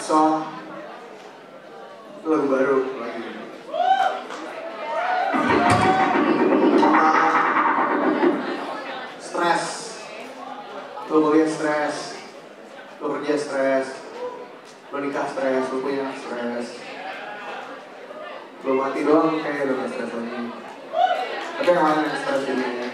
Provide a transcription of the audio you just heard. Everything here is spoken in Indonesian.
song itu lagu baru lagi. Stres lo kuliah stres lo kerja stres lo nikah stres lo punya stres lo mati doang kayak udah stres lagi. Tapi yang mana stres ini.